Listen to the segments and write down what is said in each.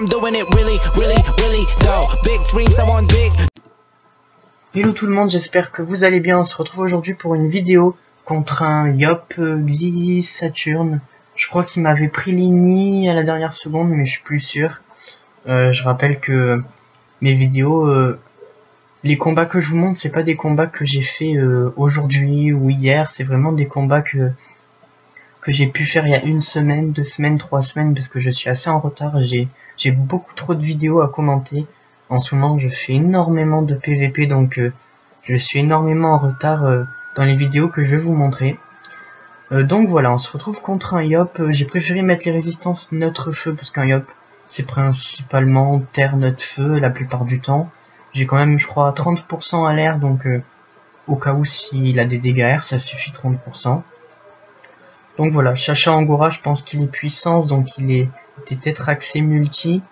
I'm doing it really, really, really. Big big. Hello tout le monde, j'espère que vous allez bien. On se retrouve aujourd'hui pour une vidéo contre un Yop Xi Saturn. Je crois qu'il m'avait pris l'ini à la dernière seconde, mais je suis plus sûr. Euh, je rappelle que mes vidéos, euh, les combats que je vous montre, c'est pas des combats que j'ai fait euh, aujourd'hui ou hier. C'est vraiment des combats que que j'ai pu faire il y a une semaine, deux semaines, trois semaines, parce que je suis assez en retard. J'ai beaucoup trop de vidéos à commenter. En ce moment, je fais énormément de PVP, donc euh, je suis énormément en retard euh, dans les vidéos que je vais vous montrer. Euh, donc voilà, on se retrouve contre un Yop. J'ai préféré mettre les résistances neutre feu, parce qu'un Yop, c'est principalement terre neutre feu la plupart du temps. J'ai quand même, je crois, 30% à l'air, donc au cas où s'il a des dégâts air, ça suffit 30%. Donc voilà, Chacha Angora, je pense qu'il est puissance, donc il est peut-être axé multi.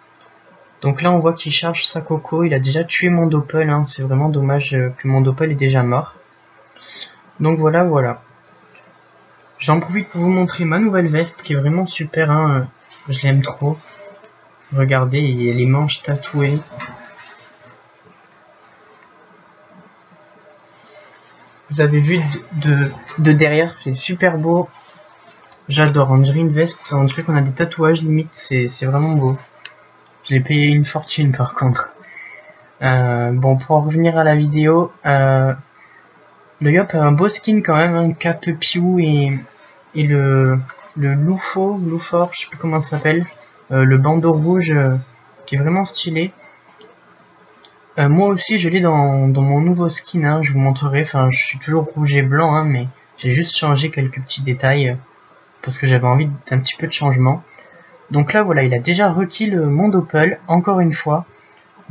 Donc là, on voit qu'il charge sa coco. Il a déjà tué mon Doppel. Hein. C'est vraiment dommage euh, que mon Doppel est déjà mort. Donc voilà, voilà. J'en profite pour vous montrer ma nouvelle veste qui est vraiment super. Hein. Je l'aime trop. Regardez, il y a les manches tatouées. Vous avez vu de, derrière, c'est super beau. J'adore, on dirait une veste, on dirait qu'on a des tatouages limite, c'est vraiment beau. Je l'ai payé une fortune par contre. Euh, bon, pour en revenir à la vidéo, euh, le Yop a un beau skin quand même, un Piou et, et le, le Loufo, Loufort, je sais plus comment ça s'appelle, euh, le bandeau rouge qui est vraiment stylé. moi aussi je l'ai dans, dans, mon nouveau skin, hein, je vous montrerai, enfin je suis toujours rouge et blanc, hein, mais j'ai juste changé quelques petits détails parce que j'avais envie d'un petit peu de changement. Donc là, voilà, il a déjà requis le Mondopel, encore une fois.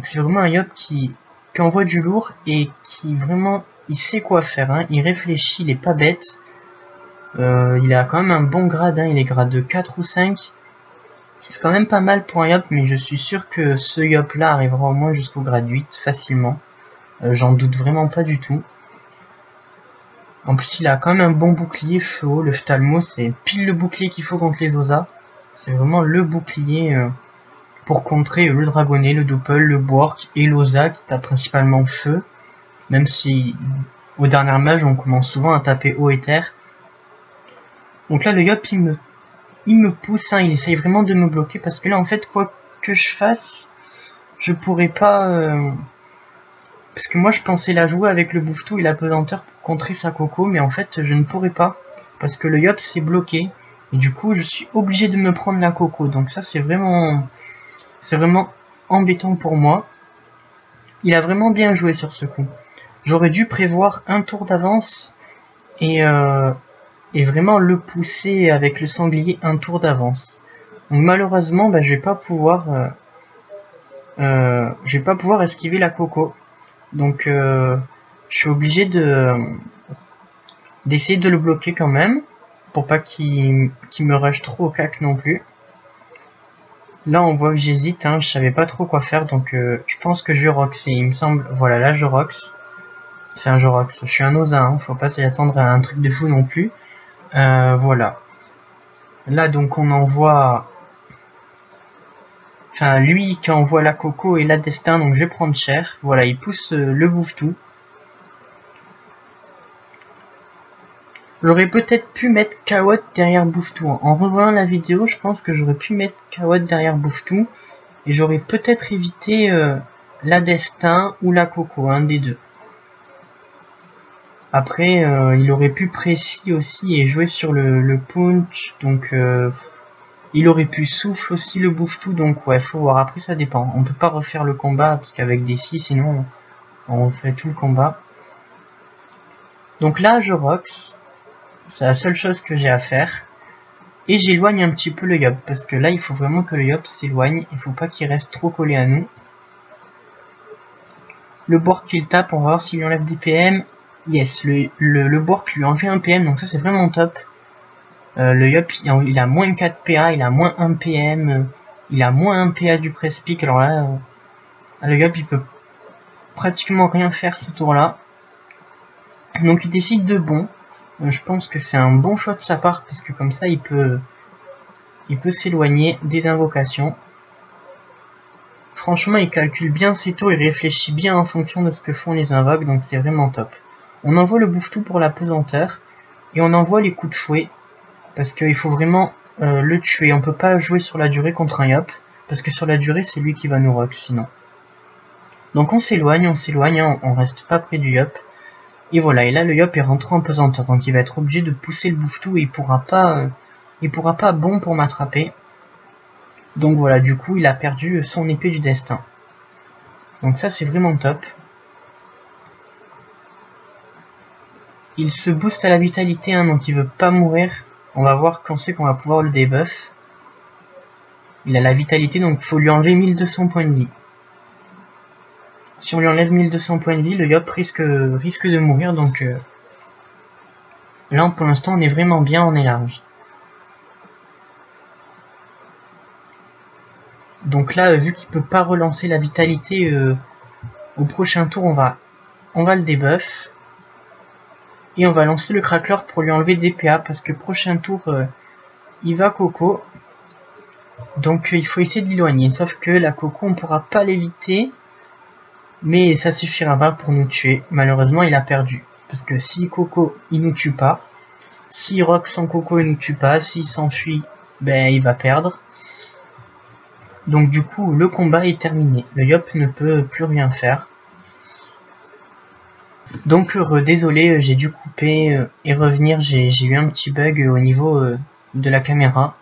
c'est vraiment un Yop qui, qui envoie du lourd et qui vraiment, il sait quoi faire. Hein. Il réfléchit, il est pas bête. Euh, il a quand même un bon grade, hein. il est grade de 4 ou 5. C'est quand même pas mal pour un Yop, mais je suis sûr que ce Yop là arrivera au moins jusqu'au grade 8 facilement. Euh, j'en doute vraiment pas du tout. En plus, il a quand même un bon bouclier feu Le Phtalmo, c'est pile le bouclier qu'il faut contre les Osa. C'est vraiment le bouclier euh, pour contrer le dragonnet, le doppel, le bork et l'osa qui tape principalement feu. Même si au dernier match on commence souvent à taper eau et terre. Donc là le Yop il me, il me pousse, hein, il essaye vraiment de me bloquer parce que là en fait quoi que je fasse, je pourrais pas... Euh, parce que moi je pensais la jouer avec le bouffe-tout et la pesanteur pour contrer sa coco, mais en fait je ne pourrais pas. Parce que le Yop s'est bloqué. Et du coup, je suis obligé de me prendre la coco. Donc ça, c'est vraiment, c'est vraiment embêtant pour moi. Il a vraiment bien joué sur ce coup. J'aurais dû prévoir un tour d'avance et, euh, et vraiment le pousser avec le sanglier un tour d'avance. Donc malheureusement, bah, je vais pas pouvoir, euh, euh, vais pas pouvoir esquiver la coco. Donc euh, je suis obligé de d'essayer de le bloquer quand même pour pas qu'il me rush trop au cac non plus. Là, on voit que j'hésite, hein, je savais pas trop quoi faire, donc euh, je pense que je vais roxer. Il me semble, voilà, là je rox. C'est un je rox. Je suis un osa, hein, faut pas s'y attendre à un truc de fou non plus. Euh, voilà. Là, donc, on envoie... Enfin, lui qui envoie la coco et la destin, donc je vais prendre cher. Voilà, il pousse euh, le bouffe-tout. J'aurais peut-être pu mettre Kawot derrière Bouffetou. En revoyant la vidéo, je pense que j'aurais pu mettre Kawot derrière Bouffetou. Et j'aurais peut-être évité euh, la Destin ou la Coco, un des deux. Après, euh, il aurait pu précis aussi et jouer sur le, punch. Donc, il aurait pu souffle aussi le Bouffetou. Donc, ouais, faut voir. Après, ça dépend. On peut pas refaire le combat parce qu'avec des 6, sinon, on fait tout le combat. Donc là, je rox. C'est la seule chose que j'ai à faire. Et j'éloigne un petit peu le yop, parce que là, il faut vraiment que le yop s'éloigne. Il faut pas qu'il reste trop collé à nous. Le bork qu'il tape, on va voir s'il enlève des PM. Yes, le, le, le bork lui enlève un PM, donc ça c'est vraiment top. Euh, le yop, il a, moins 4 PA, il a moins 1 PM, il a moins 1 PA du press pick. Alors là, euh, le yop, il peut pratiquement rien faire ce tour-là. Donc il décide de bon. Euh, je pense que c'est un bon choix de sa part parce que comme ça il peut il peut s'éloigner des invocations. franchement, il calcule bien ses tours, il réfléchit bien en fonction de ce que font les invoques, donc c'est vraiment top. On envoie le bouffe-tout pour la pesanteur, et on envoie les coups de fouet, parce qu'il faut vraiment euh, le tuer. On peut pas jouer sur la durée contre un Yop, parce que sur la durée, c'est lui qui va nous rock sinon. Donc on s'éloigne, on s'éloigne, on, reste pas près du Yop. Et voilà, et là le Yop est rentré en pesanteur, donc il va être obligé de pousser le bouffe-tout et il pourra pas, euh, il pourra pas bon pour m'attraper. Donc voilà, du coup il a perdu son épée du destin. Donc ça c'est vraiment top. Il se booste à la vitalité, hein, donc il veut pas mourir. On va voir quand c'est qu'on va pouvoir le debuff. Il a la vitalité, donc faut lui enlever 1200 points de vie. Si on lui enlève 1200 points de vie, le Yop risque, risque de mourir, donc... Euh, là, pour l'instant, on est vraiment bien, on est large. Donc là, vu qu'il peut pas relancer la vitalité euh, au prochain tour, on va, on va le debuff. Et on va lancer le crackler pour lui enlever des PA, parce que prochain tour, euh, il va Coco. Donc il faut essayer de l'éloigner, sauf que la Coco, on pourra pas l'éviter. Mais ça suffira pas pour nous tuer. Malheureusement, il a perdu. Parce que si Coco, il nous tue pas. Si Rock sans Coco, il nous tue pas. S'il s'enfuit, ben il va perdre. Donc du coup, le combat est terminé. Le Yop ne peut plus rien faire. Donc euh, désolé, j'ai dû couper euh, et revenir. J'ai eu un petit bug au niveau euh, de la caméra.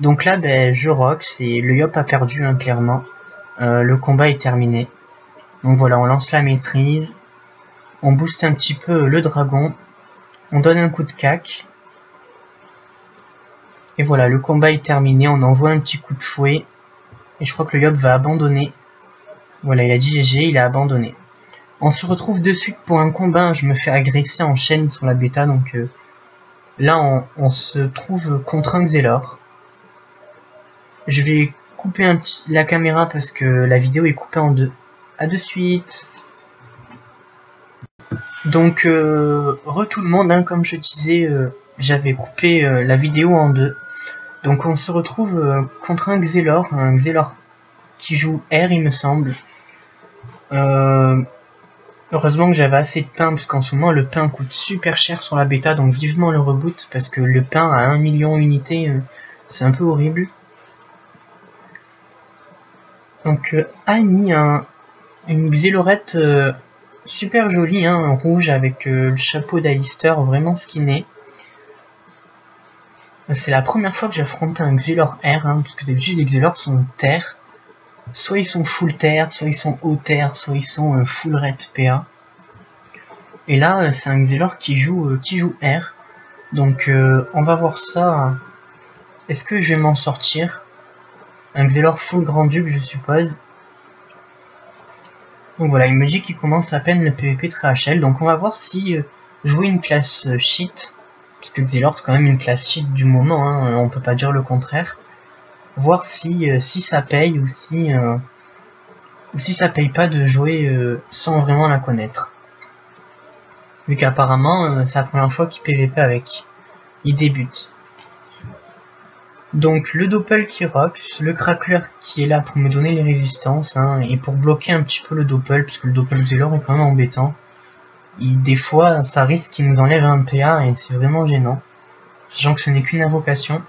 Donc là, ben, je rock. Et le Yop a perdu, hein, clairement. le combat est terminé. Donc voilà, on lance la maîtrise, on booste un petit peu le dragon, on donne un coup de cac, et voilà, le combat est terminé, on envoie un petit coup de fouet, et je crois que le Yop va abandonner. Voilà, il a dit GG, il a abandonné. On se retrouve de suite pour un combat, je me fais agresser en chaîne sur la bêta, donc euh, là on, se trouve contre un Xelor. Je vais couper la caméra parce que la vidéo est coupée en deux. A de suite. Donc, euh, re tout le monde, hein, comme je disais, euh, j'avais coupé euh, la vidéo en deux. Donc on se retrouve contre un Xelor, un Xelor qui joue R il me semble. Heureusement que j'avais assez de pain, parce qu'en ce moment le pain coûte super cher sur la bêta, donc vivement le reboot, parce que le pain à 1 million d'unités, c'est un peu horrible. Donc Annie, un, une xylorette euh, super jolie, hein, rouge avec euh, le chapeau d'Alistair vraiment skinné. C'est la première fois que j'affronte un Xylor R, hein, parce que d'habitude les Xylors sont terre. Soit ils sont full terre, soit ils sont haut terre, soit ils sont euh, full red PA. Et là, c'est un Xylor qui joue, qui joue R. Donc on va voir ça. Est-ce que je vais m'en sortir? Un Xylor full Grand Duc, je suppose. Donc voilà, il me dit qu'il commence à peine le PvP très HL, donc on va voir si euh, jouer une classe euh, cheat, parce que Xelor c'est quand même une classe cheat du moment, hein, on peut pas dire le contraire, voir si, euh, si ça paye ou si, ou si ça paye pas de jouer sans vraiment la connaître. Vu qu'apparemment c'est la première fois qu'il PvP avec, il débute. Donc le Doppel qui rocks, le Crackler qui est là pour me donner les résistances, hein, et pour bloquer un petit peu le Doppel, puisque le Doppel Xelor est quand même embêtant. Et des fois, ça risque qu'il nous enlève un PA, et c'est vraiment gênant. Sachant que ce n'est qu'une invocation.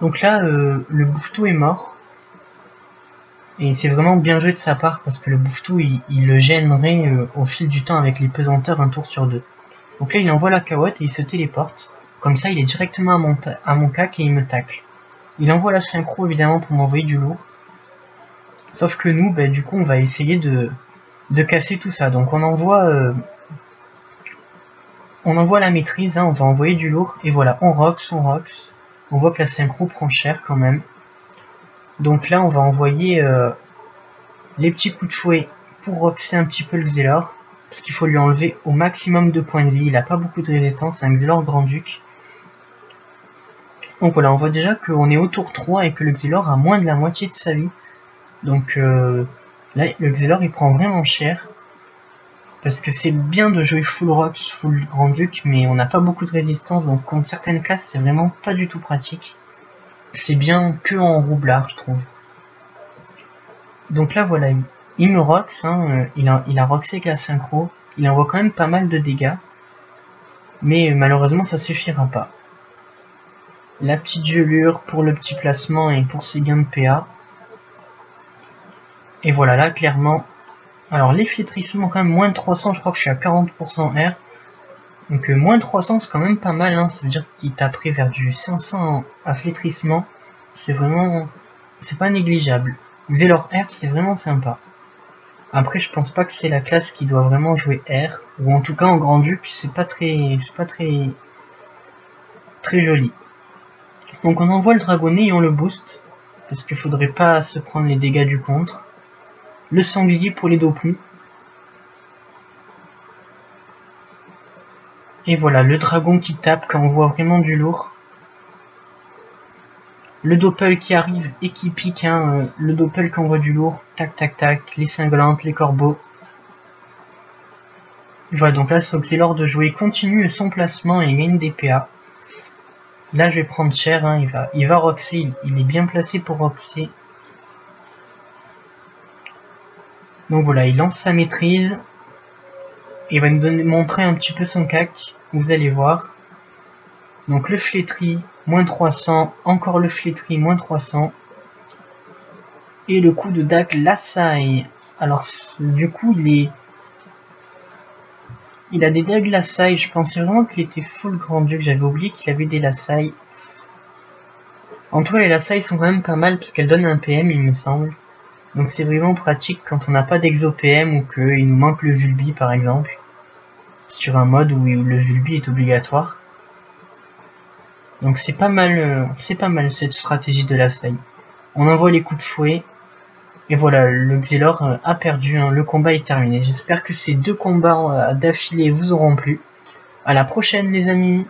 Donc là, euh, le Bouffetou est mort. Et c'est vraiment bien joué de sa part, parce que le Bouffetou, il, le gênerait euh, au fil du temps avec les pesanteurs un tour sur deux. Donc là, il envoie la carotte et il se téléporte. Comme ça, il est directement à mon, à cac et il me tacle. Il envoie la synchro évidemment pour m'envoyer du lourd. Sauf que nous, bah, du coup, on va essayer de, de casser tout ça. Donc on envoie, euh, on envoie la maîtrise, hein, on va envoyer du lourd. Et voilà, on rocks, on rocks. On voit que la synchro prend cher quand même. Donc là, on va envoyer euh, les petits coups de fouet pour roxer un petit peu le Xelor. Parce qu'il faut lui enlever au maximum de points de vie. Il n'a pas beaucoup de résistance, c'est un Xelor Grand-Duc. Donc voilà, on voit déjà qu'on est au tour 3 et que le Xelor a moins de la moitié de sa vie. Donc euh, là, le Xelor il prend vraiment cher. Parce que c'est bien de jouer full rocks, full grand duc, mais on n'a pas beaucoup de résistance, donc contre certaines classes c'est vraiment pas du tout pratique. C'est bien que en roublard je trouve. Donc là, voilà, il, me rox, hein, euh, il, a, il a roxé synchro. Il envoie quand même pas mal de dégâts. Mais malheureusement, ça suffira pas. La petite gelure pour le petit placement et pour ses gains de PA. Et voilà, là, clairement... Alors, les flétrissements, quand même, moins de 300, je crois que je suis à 40% R. Donc, euh, moins de 300, c'est quand même pas mal, hein. Ça veut dire qu'il t'a pris vers du 500 à flétrissement. C'est vraiment... C'est pas négligeable. Xelor R, c'est vraiment sympa. Après, je pense pas que c'est la classe qui doit vraiment jouer R, ou en tout cas en Grand Duc, c'est pas très, c'est pas très, très joli. Donc on envoie le dragonnet et on le boost, parce qu'il faudrait pas se prendre les dégâts du contre. Le sanglier pour les dopons. Et voilà, le dragon qui tape quand on voit vraiment du lourd. Le doppel qui arrive et qui pique, hein, euh, le doppel qui envoie du lourd, tac tac tac, les cinglantes, les corbeaux. Voilà, donc là, l'heure de jouer continue son placement et gagne des PA. Là, je vais prendre cher, hein, il va, il va roxer, il, est bien placé pour roxer. Donc voilà, il lance sa maîtrise. Il va nous montrer un petit peu son cac, vous allez voir. Donc le flétri, moins 300, encore le flétri, moins 300. Et le coup de Dak Lassaille. Alors du coup il est... Il a des dagues Lassaille, je pensais vraiment qu'il était full grand dieu, que j'avais oublié qu'il avait des Lassaille. En tout cas les Lassaille sont quand même pas mal parce qu'elles donnent un PM il me semble. Donc c'est vraiment pratique quand on n'a pas d'exo PM ou qu'il nous manque le Vulbi par exemple. Sur un mode où le Vulbi est obligatoire. Donc c'est pas mal, cette stratégie de la saille. On envoie les coups de fouet. Et voilà, le Xelor euh, a perdu, hein. le combat est terminé. J'espère que ces deux combats euh, d'affilée vous auront plu. À la prochaine les amis